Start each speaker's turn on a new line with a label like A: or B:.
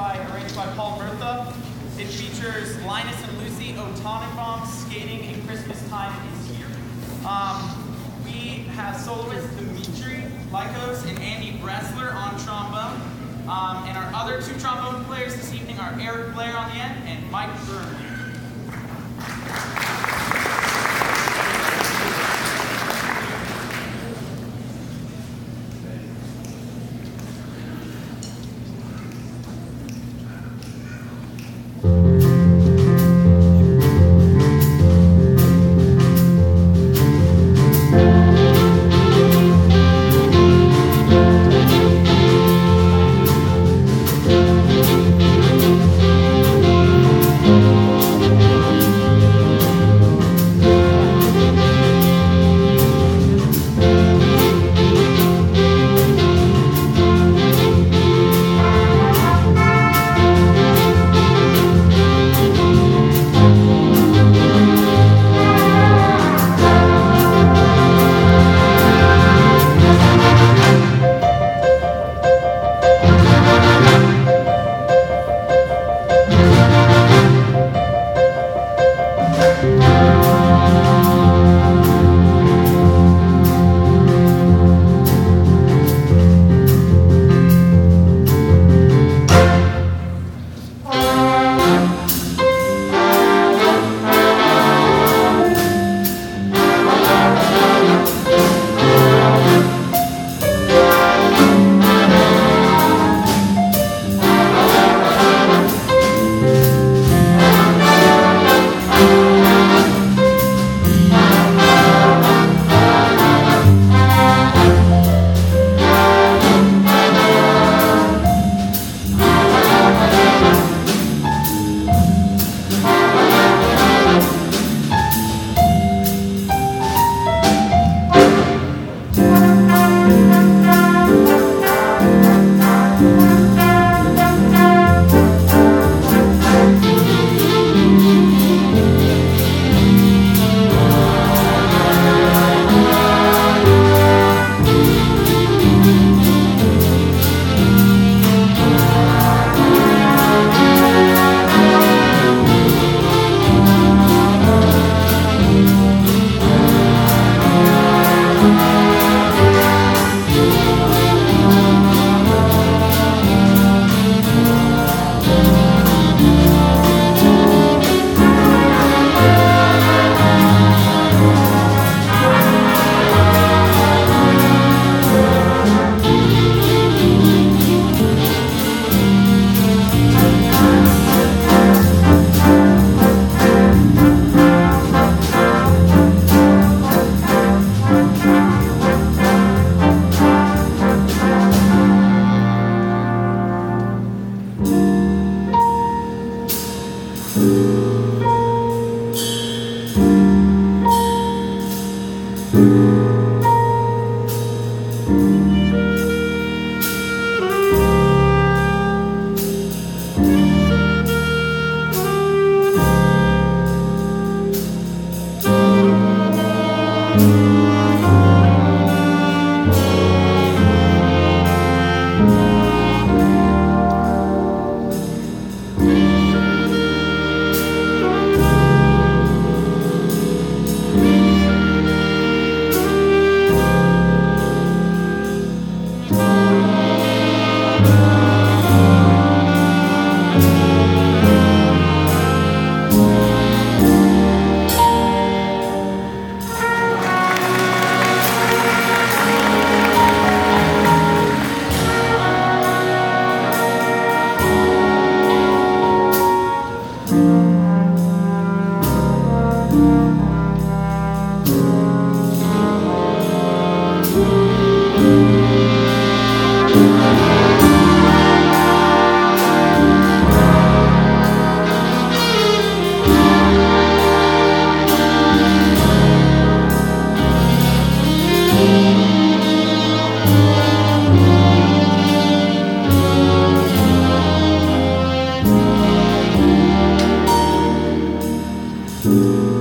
A: by arranged by Paul Murtha. It features Linus and Lucy O Tannenbaum skating in Christmas time is here. Um, we have soloist Dimitri Lykos and Andy Bressler on trombone. Um, and our other two trombone players this evening are Eric Blair on the end and Mike Burnley. Thank mm -hmm. you.